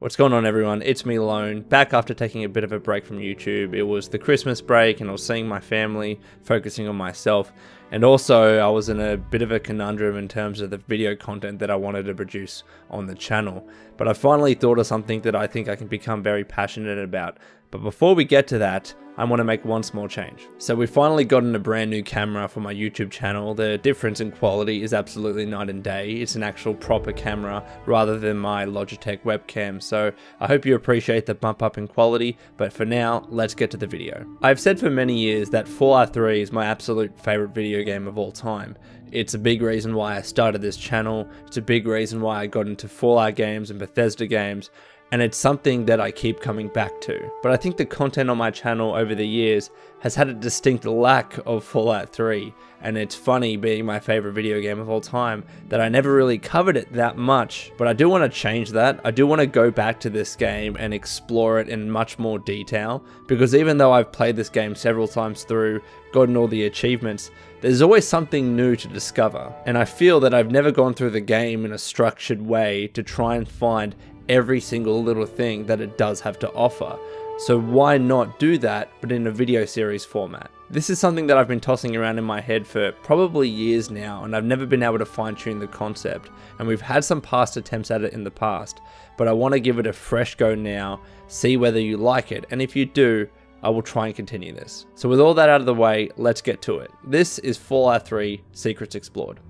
What's going on everyone? It's me Lone, back after taking a bit of a break from YouTube. It was the Christmas break and I was seeing my family, focusing on myself, and also I was in a bit of a conundrum in terms of the video content that I wanted to produce on the channel. But I finally thought of something that I think I can become very passionate about. But before we get to that, I want to make one small change. So we've finally gotten a brand new camera for my YouTube channel. The difference in quality is absolutely night and day. It's an actual proper camera rather than my Logitech webcam. So I hope you appreciate the bump up in quality, but for now, let's get to the video. I've said for many years that Fallout 3 is my absolute favorite video game of all time. It's a big reason why I started this channel. It's a big reason why I got into Fallout games and Bethesda games and it's something that I keep coming back to. But I think the content on my channel over the years has had a distinct lack of Fallout 3, and it's funny being my favorite video game of all time that I never really covered it that much. But I do want to change that. I do want to go back to this game and explore it in much more detail, because even though I've played this game several times through, gotten all the achievements, there's always something new to discover. And I feel that I've never gone through the game in a structured way to try and find every single little thing that it does have to offer. So why not do that, but in a video series format? This is something that I've been tossing around in my head for probably years now, and I've never been able to fine tune the concept. And we've had some past attempts at it in the past, but I want to give it a fresh go now, see whether you like it, and if you do, I will try and continue this. So with all that out of the way, let's get to it. This is Fallout 3 Secrets Explored.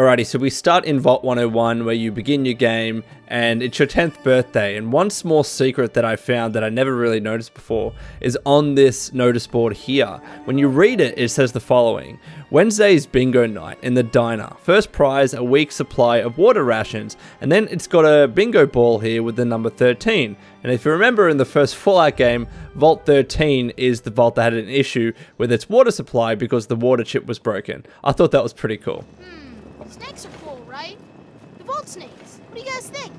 Alrighty, so we start in Vault 101 where you begin your game and it's your 10th birthday. And one small secret that I found that I never really noticed before is on this notice board here. When you read it, it says the following. Wednesday is bingo night in the diner. First prize, a week's supply of water rations. And then it's got a bingo ball here with the number 13. And if you remember in the first Fallout game, Vault 13 is the vault that had an issue with its water supply because the water chip was broken. I thought that was pretty cool. Hmm. Snakes are cool, right? The vault snakes. What do you guys think?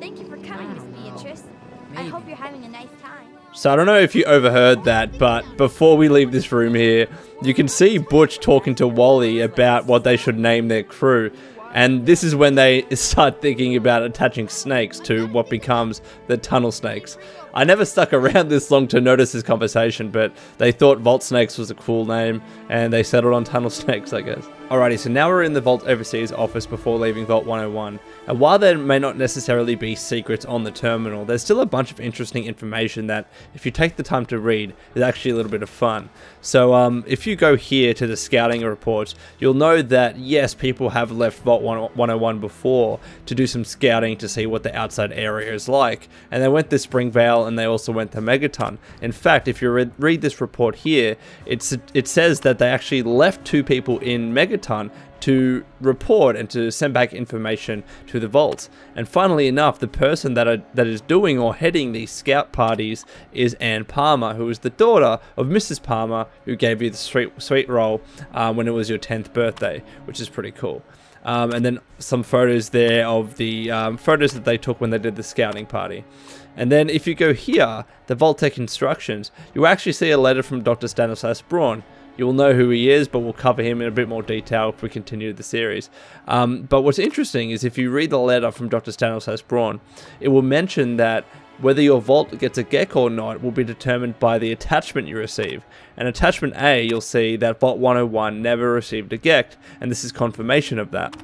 Thank you for coming, Miss Beatrice. Maybe. I hope you're having a nice time. So I don't know if you overheard that, but before we leave this room here, you can see Butch talking to Wally about what they should name their crew. And this is when they start thinking about attaching snakes to what becomes the tunnel snakes. I never stuck around this long to notice this conversation, but they thought Vault Snakes was a cool name, and they settled on Tunnel Snakes, I guess. Alrighty, so now we're in the Vault Overseer's office before leaving Vault 101. And while there may not necessarily be secrets on the terminal, there's still a bunch of interesting information that, if you take the time to read, is actually a little bit of fun. So um, if you go here to the scouting reports, you'll know that yes, people have left Vault 101 before to do some scouting to see what the outside area is like. And they went to Springvale and they also went to Megaton. In fact, if you read, read this report here, it's it says that they actually left two people in Megaton Megaton to report and to send back information to the vault. And funnily enough, the person that are, that is doing or heading these scout parties is Anne Palmer, who is the daughter of Mrs. Palmer, who gave you the sweet sweet roll um, when it was your 10th birthday, which is pretty cool. Um, and then some photos there of the um, photos that they took when they did the scouting party. And then if you go here, the Vault-Tec instructions, you actually see a letter from Dr. Stanislaus Braun, You'll know who he is, but we'll cover him in a bit more detail if we continue the series. Um, but what's interesting is if you read the letter from Dr. Stanislaus Braun, it will mention that whether your vault gets a GECK or not will be determined by the attachment you receive. And attachment A, you'll see that Vault 101 never received a GECK, and this is confirmation of that.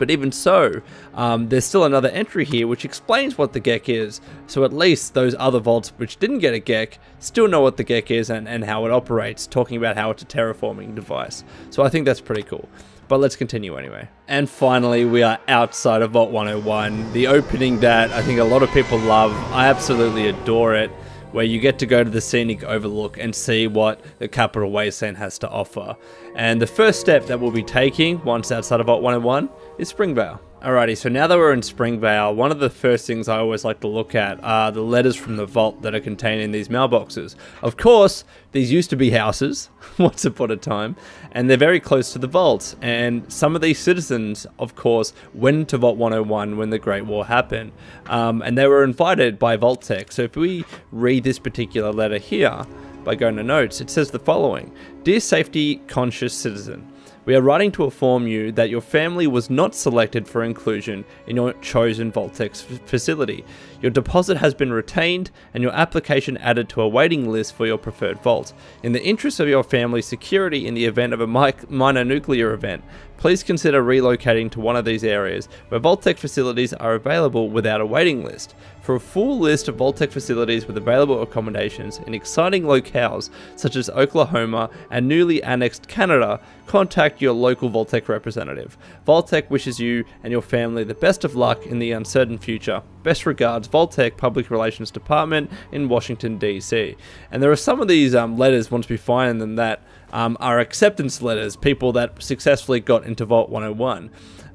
But even so, um, there's still another entry here which explains what the GECK is, so at least those other vaults which didn't get a GECK still know what the GECK is and, and how it operates, talking about how it's a terraforming device. So I think that's pretty cool. But let's continue anyway. And finally, we are outside of Vault 101, the opening that I think a lot of people love. I absolutely adore it where you get to go to the scenic overlook and see what the Capital Wasteland has to offer. And the first step that we'll be taking once outside of Vault 101 is Springvale. Alrighty, so now that we're in Springvale, one of the first things I always like to look at are the letters from the vault that are contained in these mailboxes. Of course, these used to be houses, once upon a time, and they're very close to the vault. And some of these citizens, of course, went to Vault 101 when the Great War happened, um, and they were invited by Vault-Tec. So if we read this particular letter here, by going to notes, it says the following Dear safety conscious citizen, we are writing to inform you that your family was not selected for inclusion in your chosen Vault-Tec facility. Your deposit has been retained and your application added to a waiting list for your preferred vault. In the interest of your family's security in the event of a minor nuclear event, please consider relocating to one of these areas where Vault-Tec facilities are available without a waiting list. For a full list of Vault-Tec facilities with available accommodations in exciting locales such as Oklahoma and newly annexed Canada, contact your local Vault-Tec representative. Vault-Tec wishes you and your family the best of luck in the uncertain future. Best regards, Vault-Tec Public Relations Department in Washington, D.C. And there are some of these um, letters, once we find them, that um, are acceptance letters, people that successfully got into Vault 101.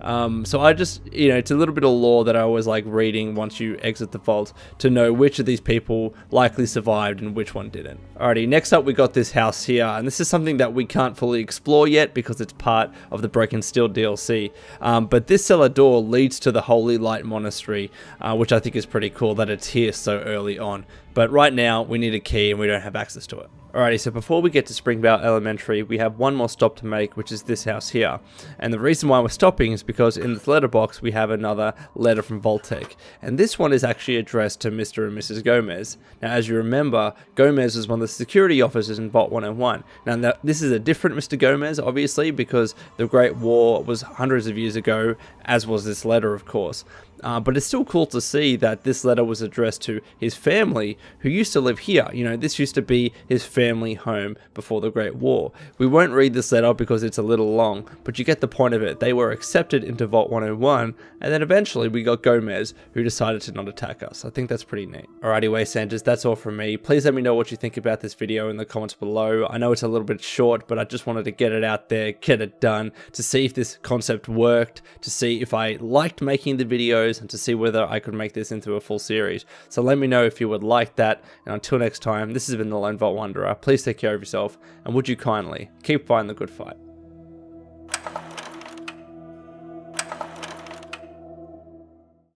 Um, so I just, you know, it's a little bit of lore that I always like reading once you exit the vault to know which of these people likely survived and which one didn't. Alrighty, next up we got this house here, and this is something that we can't fully explore yet because it's part of the Broken Steel DLC. Um, but this cellar door leads to the Holy Light Monastery, uh, which I think is pretty cool that it's here so early on. But right now we need a key and we don't have access to it. Alrighty, so before we get to Springvale Elementary, we have one more stop to make, which is this house here. And the reason why we're stopping is because in this letterbox we have another letter from Vault-Tec. And this one is actually addressed to Mr. and Mrs. Gomez. Now, as you remember, Gomez is one of the security officers in Vault 101. Now, this is a different Mr. Gomez, obviously, because the Great War was hundreds of years ago, as was this letter, of course. Uh, but it's still cool to see that this letter was addressed to his family who used to live here. You know, this used to be his family home before the Great War. We won't read this letter because it's a little long, but you get the point of it. They were accepted into Vault 101, and then eventually we got Gomez who decided to not attack us. I think that's pretty neat. Alrighty, Wastelanders, that's all from me. Please let me know what you think about this video in the comments below. I know it's a little bit short, but I just wanted to get it out there, get it done, to see if this concept worked, to see if I liked making the videos, videos and to see whether I could make this into a full series. So let me know if you would like that. And until next time, this has been the Lone Vault Wanderer. Please take care of yourself and would you kindly keep fighting the good fight.